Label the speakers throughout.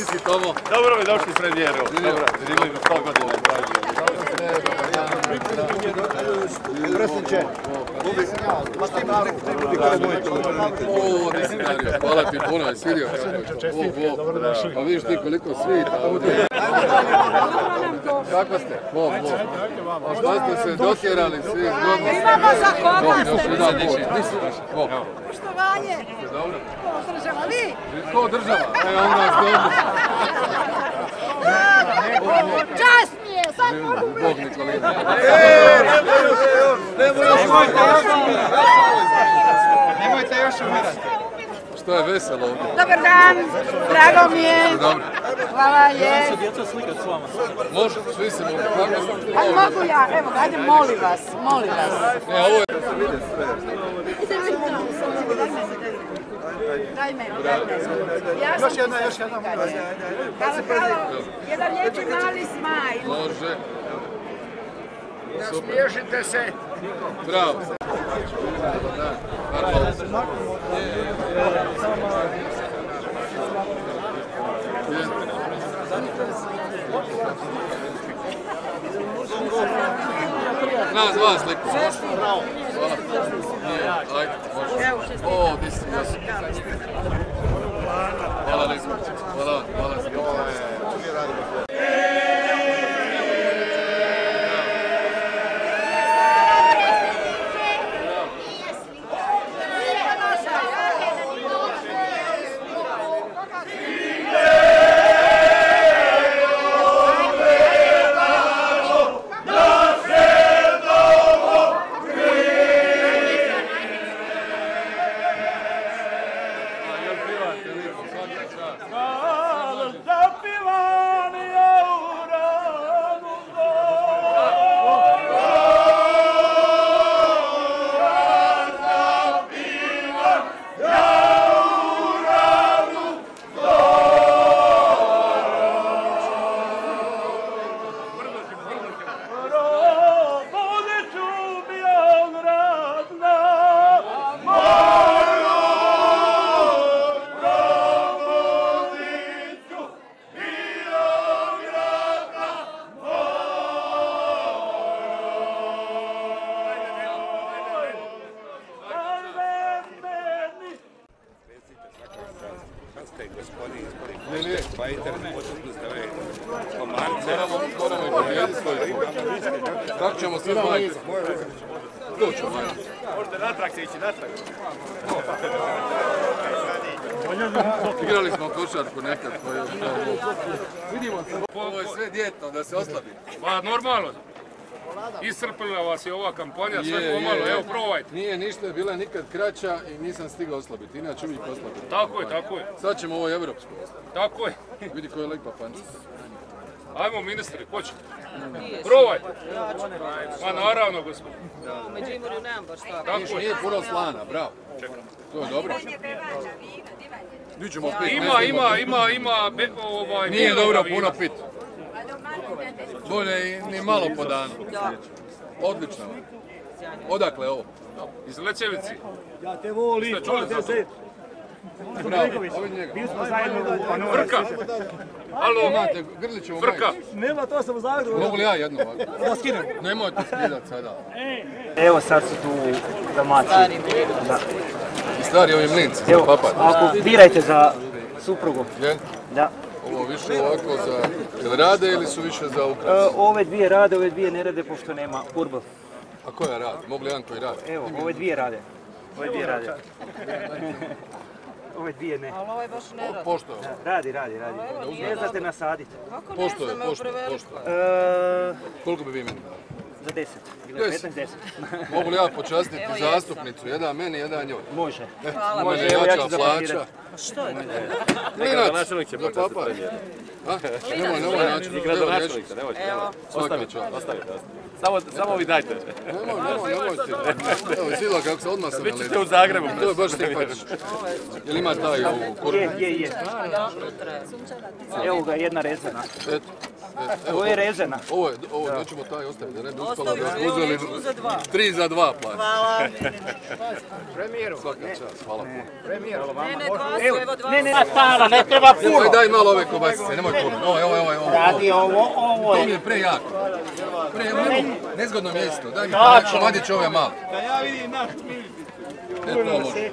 Speaker 1: si Tomo.
Speaker 2: Dobro mi došli premijeru. Dobro, živjeli mi 100 godina.
Speaker 1: Dario. Hvala ti puno, jesi vidio kako je to? O, o. A vidiš ti koliko svita. Kako ste? Bog, bog. A što ste se dotjerali svi zgodno?
Speaker 3: Imamo za koga
Speaker 1: Bog, još
Speaker 3: ste
Speaker 1: jedan bog. Nisi, bog.
Speaker 3: Poštovanje.
Speaker 1: Dobro.
Speaker 3: Ko država vi?
Speaker 1: Ko država? E, onda zgodno.
Speaker 3: Čast mi je, sad mogu
Speaker 1: Bog Nikolina.
Speaker 4: nemojte još umirati.
Speaker 1: Što je veselo ovdje?
Speaker 3: Dobar dan, drago mi je.
Speaker 1: Dobro.
Speaker 3: Hvala je.
Speaker 1: Može, svi se mogu.
Speaker 3: Ali mogu ja, evo, ajde, molim vas, molim vas.
Speaker 1: Ne, ovo je...
Speaker 3: Daj meni, daj. Ja još jedna, još jedna. Hvala, hvala. Jedan lijepi mali smajl.
Speaker 1: Može.
Speaker 4: Smiješite se.
Speaker 1: Bravo. Na, dva sliku. Nije, Ajde, može. O, di si, jesu. Hvala lijepo. Hvala, hvala. Jel Ne, ne, moramo, moramo i pobijediti svoj klub. Kako ćemo sve majke? To ćemo majke.
Speaker 2: Možete natrag se ići, natrag.
Speaker 1: Igrali smo košarku nekad. pa Vidimo se, ovo je sve djetno, da se oslabi.
Speaker 5: Pa normalno. Iscrpila vas je ova kampanja, sve pomalo, evo probajte.
Speaker 1: Nije ništa, je bila nikad kraća i nisam stigao oslabiti, inače uvijek oslabiti.
Speaker 5: Tako je, tako je,
Speaker 1: Sad ćemo ovo evropsko.
Speaker 5: tako je.
Speaker 1: Vidi koja je lepa pančica.
Speaker 5: Ajmo ministri, ko će? Probajte. Pa naravno, gospod.
Speaker 6: U Međimurju nemam baš tako.
Speaker 5: Tako
Speaker 1: nije puno slana, bravo. To je dobro. Pit, ne
Speaker 5: Ima, ima, ima, ima, ovaj...
Speaker 1: Nije dobro puno pit. Bolje i ni malo po danu. Odlično. Odakle ovo?
Speaker 5: Iz Lecevici.
Speaker 7: Ja te volim,
Speaker 5: Ste čuli za to?
Speaker 1: Bravo, ovo je njega.
Speaker 7: Bili smo zajedno u.
Speaker 5: Frka. Alo,
Speaker 1: Imate Grlićevu
Speaker 5: Frka.
Speaker 1: majicu.
Speaker 7: Nema, to sam u Zagrebu.
Speaker 1: Mogu li ja jednu ovako?
Speaker 7: Da skinem.
Speaker 1: Nemojte skidat sada.
Speaker 7: Evo sad su tu Dalmaciji. Da.
Speaker 1: I stari ovi mlinci, za
Speaker 7: Evo,
Speaker 1: papat.
Speaker 7: ako birajte za suprugu.
Speaker 1: Je?
Speaker 7: Da.
Speaker 1: Ovo više ovako za... Jel rade ili su više za
Speaker 7: E,
Speaker 1: ukras?
Speaker 7: ove dvije rade, ove dvije ne rade pošto nema kurba.
Speaker 1: A koja radi? Mogu li jedan koji radi?
Speaker 7: Evo, ove dvije rade. Ove dvije rade. ove dvije ne.
Speaker 6: Ali ovaj baš ne radi.
Speaker 1: Pošto je ovo?
Speaker 7: Radi, radi, radi. Ne znate nasaditi.
Speaker 6: Kako ne
Speaker 1: Pošto je,
Speaker 6: znam, evo
Speaker 1: pošto je,
Speaker 6: preveliko.
Speaker 7: E,
Speaker 1: Koliko bi vi meni dali?
Speaker 7: Za deset. Bilo je
Speaker 1: Deset.
Speaker 7: 15, deset.
Speaker 1: Mogu li ja počastiti
Speaker 6: Evo,
Speaker 1: zastupnicu? Jedan meni, jedan njoj.
Speaker 7: Može.
Speaker 6: Hvala.
Speaker 1: Mene
Speaker 7: Evo, ja ću
Speaker 1: plaća.
Speaker 7: zaplanirati.
Speaker 6: Što je to?
Speaker 1: Klinac,
Speaker 2: Gradonačelnik će
Speaker 1: za
Speaker 2: počastiti
Speaker 1: papat.
Speaker 2: premijera.
Speaker 1: A? Nemoj, nemoj način.
Speaker 2: I se, nemojte.
Speaker 1: Svaka
Speaker 2: Ostavite,
Speaker 1: čast.
Speaker 2: ostavite. Samo, samo vi dajte.
Speaker 1: Nemoj, nemoj, nemojte. Evo, vidjela kako se odmah sam
Speaker 2: Vi
Speaker 1: na
Speaker 2: ćete
Speaker 1: leđu.
Speaker 2: u Zagrebu.
Speaker 1: To je baš simpatično. Jel ima taj ovu korbu?
Speaker 7: Je, je, je.
Speaker 6: A, dobro, unutra je.
Speaker 7: Evo ga, jedna rezana.
Speaker 1: Eto.
Speaker 7: Ovo je rezena.
Speaker 1: Ovo je, ovo, nećemo taj ostaviti, da ne bi uspalo da smo uzeli
Speaker 6: za
Speaker 1: tri za dva plaća.
Speaker 6: Hvala.
Speaker 4: Premijeru,
Speaker 1: Svaka čast, hvala puno.
Speaker 4: premijeru.
Speaker 6: Ne, ne, dva su, evo dva
Speaker 7: Ne,
Speaker 6: su.
Speaker 7: ne, stara, ne treba puno.
Speaker 1: Nemoj, daj malo ove kobasice, nemoj puno. Ovo, ovo, ovo, ovo.
Speaker 7: Radi ovo, ovo
Speaker 1: To mi
Speaker 7: je.
Speaker 1: je prejako. Pre, ne nezgodno mjesto. Daj mi komadić ove malo. Da ja vidim naš E, to može.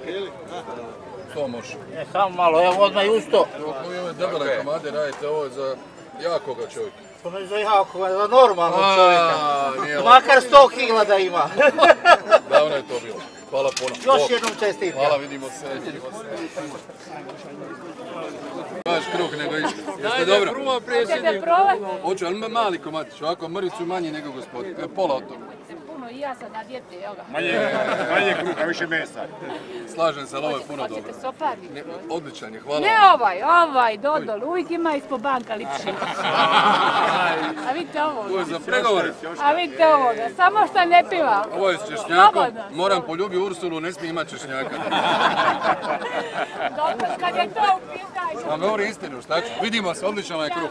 Speaker 1: To može.
Speaker 7: E, samo malo, evo odmah i usto.
Speaker 1: Ovo je ove debele komade radite, ovo je za jakoga čovjeka.
Speaker 7: To ne za jako, za normalnog čovjeka.
Speaker 1: A.
Speaker 7: Makar 100 kila da ima.
Speaker 1: Davno je to bilo. Hvala puno.
Speaker 7: Još jednom čestitam.
Speaker 1: Hvala, vidimo se, vidimo se. Baš kruh nego išta. Jeste dobro?
Speaker 3: Hoćete probati?
Speaker 1: Hoću, ali mali komadić, ovako mrvicu manji nego gospodin. To je pola od toga.
Speaker 3: I ja sam na dijeti, evo ga.
Speaker 4: Manje, manje kruha, više mesa.
Speaker 1: Slažem se, ali ovo je puno dobro.
Speaker 3: Hoćete soparnik?
Speaker 1: Ne, odličan je, hvala
Speaker 3: Ne ovaj, ovaj, dodol, uvijek ima ispod banka lipši. A vidite
Speaker 1: Ovo je
Speaker 3: ovoga,
Speaker 1: za pregovore.
Speaker 3: a vidite ovoga, samo što ne piva.
Speaker 1: Ovo je s češnjakom. Moram poljubi Ursulu, ne smije imati češnjaka.
Speaker 3: Dobro, kad je to u pitanju.
Speaker 1: Vam govori istinu, šta ću? Vidimo se, odličan je kruh.